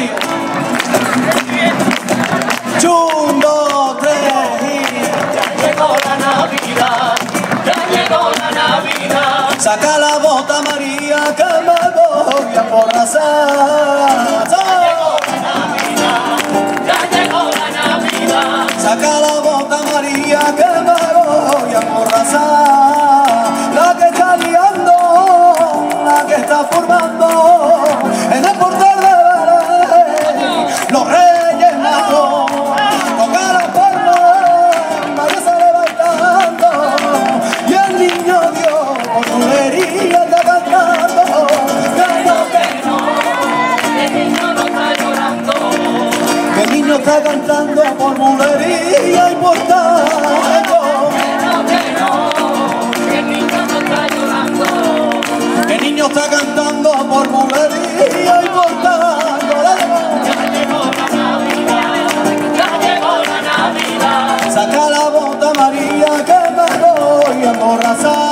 arriba. Un, tres. Ya llegó la Navidad, ya llegó la Navidad. Saca la bota María que me voy a emborrachar. Está cantando por bulería y por pero que no, el niño no está llorando. El niño está cantando por bulería y por Navidad. Saca la bota María que me voy a emborrachar.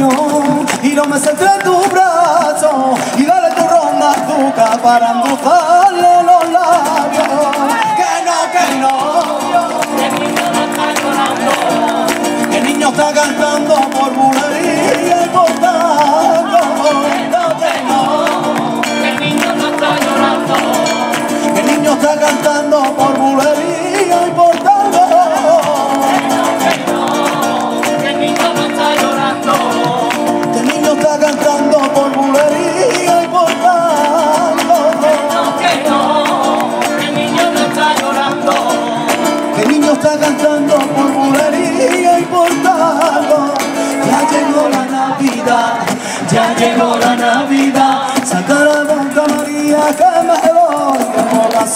Y lo mece entre tus brazos y dale tu ronda azúcar para endulzarle los labios. Que no, que no, El niño no está llorando, el niño está cantando por bulería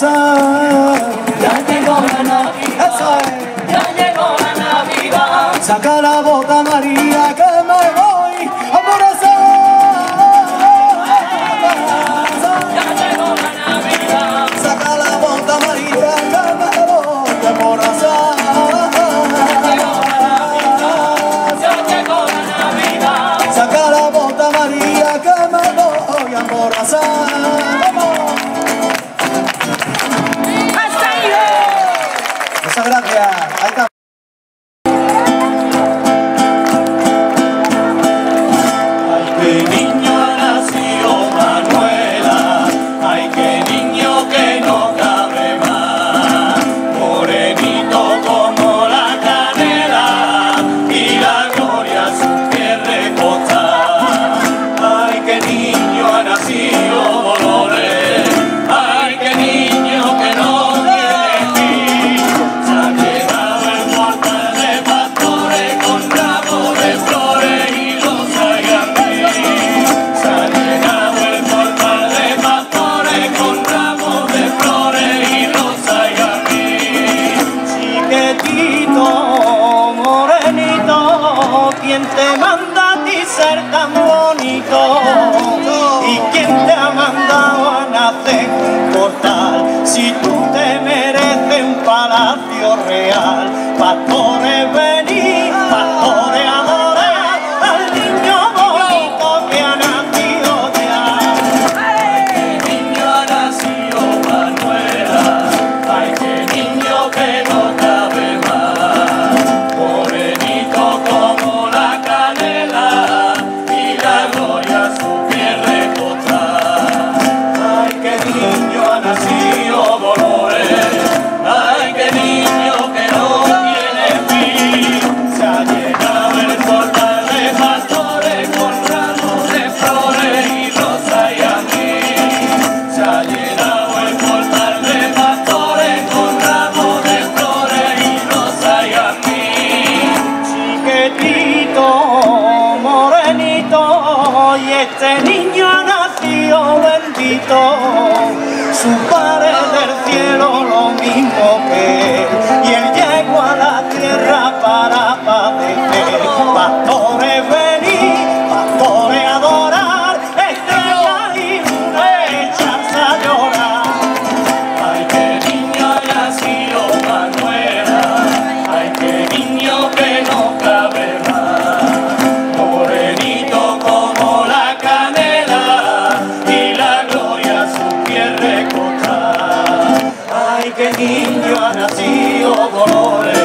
ya llegó la Navidad, ya llegó la Navidad, Saca la bota María que me voy a emborrachar. ya llegó la Navidad, Saca la bota María que me voy a la Navidad, Saca la bota María que me voy a emborrachar. Chiquitito, morenito, ¿quién te manda a ti ser tan bonito? ¿Y quién te ha mandado a nacer mortal? Si tú te mereces un palacio real, pastores Este niño nació bendito, su padre del cielo lo mismo que había dolores.